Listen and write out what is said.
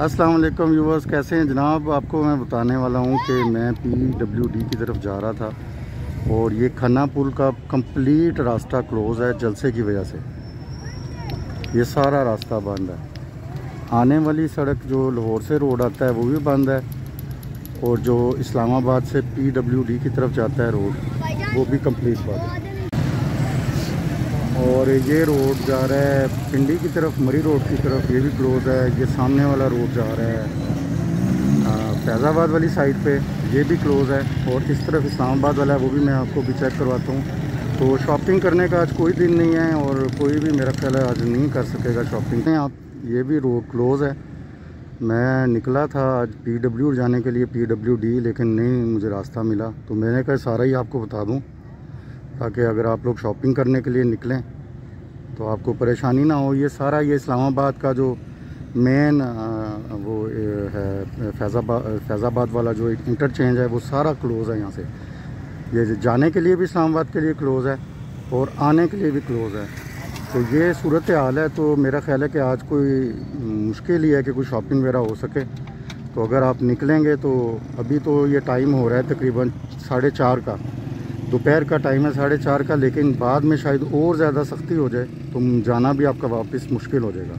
अस्सलाम वालेकुम व्यूवर्स कैसे हैं? जनाब, आपको मैं बताने वाला हूँ कि मैं पी डब्ल्यू डी की तरफ़ जा रहा था और ये खन्ना पुल का कंप्लीट रास्ता क्लोज़ है जलसे की वजह से। ये सारा रास्ता बंद है। आने वाली सड़क जो लाहौर से रोड आता है, वो भी बंद है और जो इस्लामाबाद से पी डब्ल्यू डी की तरफ़ जाता है रोड, वो भी कंप्लीट बंद है। और ये रोड जा रहा है, पिंडी की तरफ़, मरी रोड की तरफ़, ये भी क्लोज़ है, ये सामने वाला रोड जा रहा है। फैज़ाबाद वाली साइड पे ये भी क्लोज़ है, और इस तरफ़ इस्लामाबाद वाला है वो भी मैं आपको भी चेक करवाता हूँ। तो शॉपिंग करने का आज कोई दिन नहीं है, और कोई भी मेरा ख्याल है आज नहीं कर सकेगा शॉपिंग आप, ये भी रोड क्लोज़ है। मैं निकला था आज पी डब्ल्यू जाने के लिए पी डब्ल्यू डी लेकिन नहीं मुझे रास्ता मिला। तो मैंने कहा सारा ही आपको बता दूँ, ताकि अगर आप लोग शॉपिंग करने के लिए निकलें तो आपको परेशानी ना हो। ये सारा ये इस्लामाबाद का जो मेन वो है, फैज़ाबाद फैज़ाबाद वाला जो इंटरचेंज है, वो सारा क्लोज़ है यहाँ से। ये जाने के लिए भी इस्लामाबाद के लिए क्लोज़ है और आने के लिए भी क्लोज़ है। तो ये सूरत हाल है तो मेरा ख्याल है कि आज कोई मुश्किल ही है कि कोई शॉपिंग वगैरह हो सके। तो अगर आप निकलेंगे तो अभी तो ये टाइम हो रहा है तकरीबन साढ़े चार का। दोपहर का टाइम है, साढ़े चार का, लेकिन बाद में शायद और ज़्यादा सख्ती हो जाए तो जाना भी आपका वापस मुश्किल हो जाएगा।